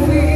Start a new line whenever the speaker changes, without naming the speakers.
We.